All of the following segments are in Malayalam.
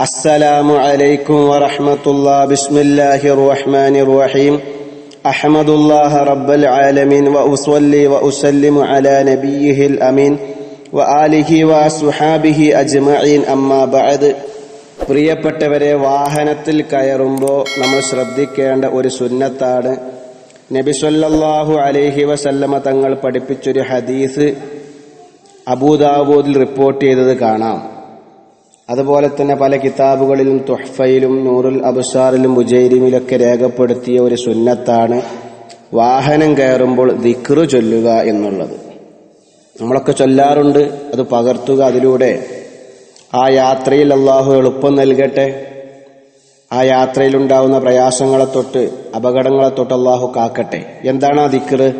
السلام عليكم ورحمة الله بسم الله الرحمن الرحيم أحمد الله رب العالمين وأصلي وأسلم على نبيه الأمين وآله وأصحابه أجمعين أما بعد പ്രിയപ്പെട്ടവരെ വാഹനത്തിൽ കയറുമ്പോൾ നമ്മൾ ശ്രദ്ധിക്കേണ്ട ഒരു സുന്നത്താണ് നബി സല്ലല്ലാഹു അലൈഹി വസല്ലമ തങ്ങൾ പഠിപ്പിച്ചൊരു ഹദീസ് അബൂദാബൂദിൽ റിപ്പോർട്ട് ചെയ്തത് കാണാം അതുപോലെ തന്നെ പല കിതാബുകളിലും തുഹ്ഫയിലും നൂറുൽ അബുസാറിലും മുജൈരിമിലൊക്കെ രേഖപ്പെടുത്തിയ ഒരു സുന്നത്താണ് വാഹനം കയറുമ്പോൾ ദിക്റു ചൊല്ലുക എന്നുള്ളത്. നമ്മളൊക്കെ ചൊല്ലാറുണ്ട് അത് പകർത്തുക അതിലൂടെ. ആ യാത്രയിൽ അള്ളാഹു എളുപ്പം നൽകട്ടെ. ആ യാത്രയിലുണ്ടാവുന്ന പ്രയാസങ്ങളെ തൊട്ട് അപകടങ്ങളെ തൊട്ട് അള്ളാഹു കാക്കട്ടെ. എന്താണ് ആ ദിക്റ്?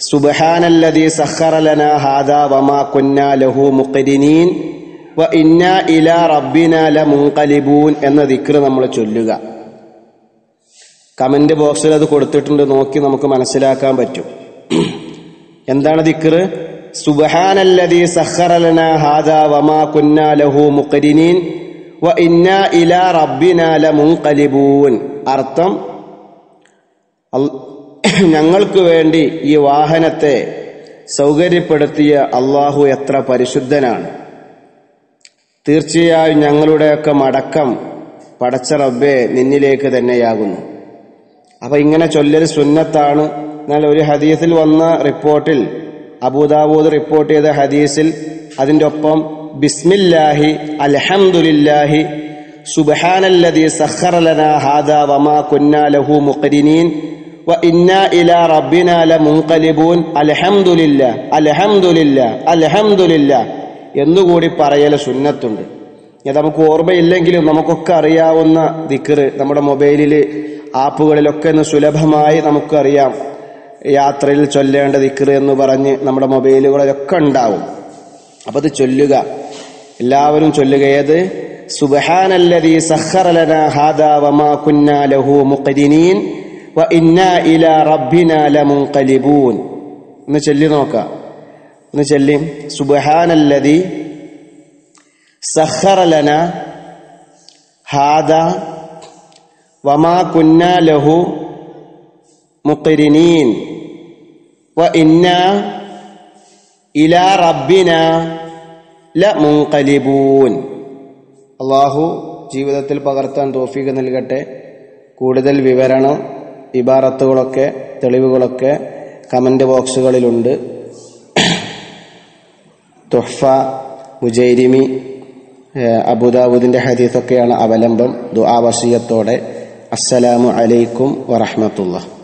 സുബഹാനല്ലദീ സഹറലന ഹാദാ വമാ കുന്നാ ലഹു മുഖരിനീൻ ഇന്ന ഇലാ റബ്ബിന ലമുൻഖലിബൂൻ എന്ന ദിക്ർ നമ്മൾ ചൊല്ലുക. കമന്റ് ബോക്സിൽ അത് കൊടുത്തിട്ടുണ്ട് നോക്കി നമുക്ക് മനസ്സിലാക്കാൻ പറ്റും. എന്താണ് ദിക്ർ സുബഹാനല്ലതി സഹറലന ഹാദാ വമാ കുന്ന ലഹു മുഖരിനീൻ. വ ഇന്ന ഇലാ റബ്ബിന ലമുൻഖലിബൂൻ അർത്ഥം ഞങ്ങൾക്ക് വേണ്ടി ഈ വാഹനത്തെ സൗകര്യപ്പെടുത്തിയ അള്ളാഹു എത്ര പരിശുദ്ധനാണ്. തീർച്ചയായും ഞങ്ങളുടെയൊക്കെ മടക്കം പടച്ച റബ്ബെ നിന്നിലേക്ക് തന്നെയാകുന്നു. അപ്പൊ ഇങ്ങനെ ചൊല്ലൽ സുന്നത്താണ് എന്നാൽ ഒരു ഹദീസിൽ വന്ന റിപ്പോർട്ടിൽ അബൂദാബൂദ് റിപ്പോർട്ട് ചെയ്ത ഹദീസിൽ അതിന്റെ ഒപ്പം ബിസ്മില്ലാഹി അൽഹംദുലില്ലാഹി സുബ്ഹാനല്ലദീ സഖറ ലനാ ഹാദാ വമാ ലഹു എന്നുകൂടി പറയൽ സുന്നത്തുണ്ട്. ഇത് നമുക്ക് ഓർമ്മയില്ലെങ്കിലും നമുക്കൊക്കെ അറിയാവുന്ന ദിക്കർ നമ്മുടെ മൊബൈലിൽ ആപ്പുകളിലൊക്കെ ഇന്ന് സുലഭമായി നമുക്കറിയാം യാത്രയിൽ ചൊല്ലേണ്ട ദിക്കർ എന്ന് പറഞ്ഞ് നമ്മുടെ മൊബൈലുകളിലൊക്കെ ഉണ്ടാവും. അപ്പൊ അത് ചൊല്ലുക. എല്ലാവരും ചൊല്ലുക. ഏത്? സുബ്ഹാനല്ലദീ ലമുൻഖലിബൂൻ എന്ന് ചൊല്ലി നോക്കാം. ഒന്ന് ചൊല്ലി. സുബ്ഹാനല്ലദീ സഹറലന ഹാദ വമാ കുന്ന ലഹു മുഖരിനീൻ വ ഇന്നാ ഇലാ റബ്ബിന ലമുൻഖലിബൂൻ അള്ളാഹു ജീവിതത്തിൽ പകർത്താൻ തോഫീക്ക് നൽകട്ടെ. കൂടുതൽ വിവരണം ഇബാറത്തുകളൊക്കെ തെളിവുകളൊക്കെ കമന്റ് ബോക്സുകളിലുണ്ട്. തുഹ്ഫ മുജൈരിമി അബുദാബുദിന്റെ ഹദീസൊക്കെയാണ് അവലംബം. ദുആ വസിയത്തോടെ. അസ്സലാമു അലൈക്കും വറഹ്മത്തുള്ളാഹി.